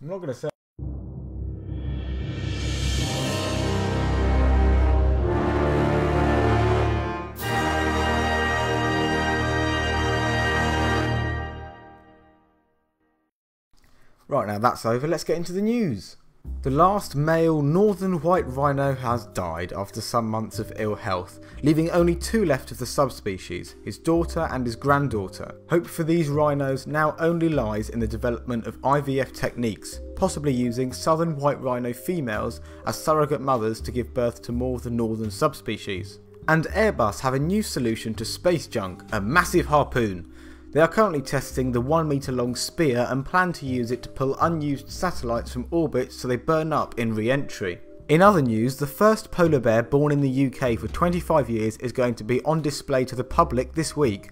I'm not going to say. Right, now that's over, let's get into the news. The last male northern white rhino has died after some months of ill health, leaving only two left of the subspecies, his daughter and his granddaughter. Hope for these rhinos now only lies in the development of IVF techniques, possibly using southern white rhino females as surrogate mothers to give birth to more of the northern subspecies. And Airbus have a new solution to space junk, a massive harpoon, they are currently testing the 1 metre long spear and plan to use it to pull unused satellites from orbit so they burn up in re-entry. In other news, the first polar bear born in the UK for 25 years is going to be on display to the public this week.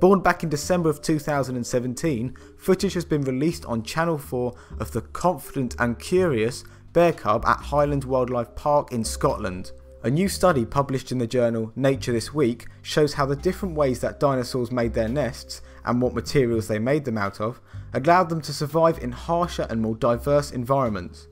Born back in December of 2017, footage has been released on Channel 4 of the confident and curious bear cub at Highland Wildlife Park in Scotland. A new study published in the journal Nature this week shows how the different ways that dinosaurs made their nests and what materials they made them out of allowed them to survive in harsher and more diverse environments.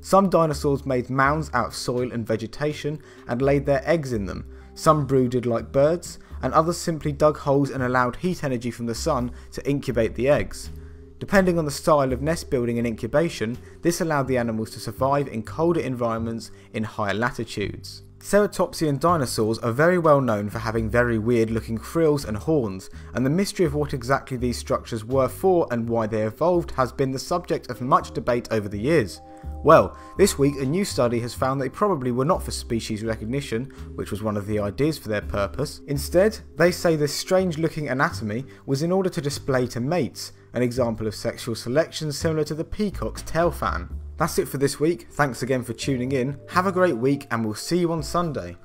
Some dinosaurs made mounds out of soil and vegetation and laid their eggs in them, some brooded like birds, and others simply dug holes and allowed heat energy from the sun to incubate the eggs. Depending on the style of nest building and incubation, this allowed the animals to survive in colder environments in higher latitudes. Ceratopsian dinosaurs are very well known for having very weird looking frills and horns, and the mystery of what exactly these structures were for and why they evolved has been the subject of much debate over the years. Well, this week a new study has found they probably were not for species recognition, which was one of the ideas for their purpose. Instead, they say this strange looking anatomy was in order to display to mates, an example of sexual selection similar to the peacock's tail fan. That's it for this week. Thanks again for tuning in. Have a great week and we'll see you on Sunday.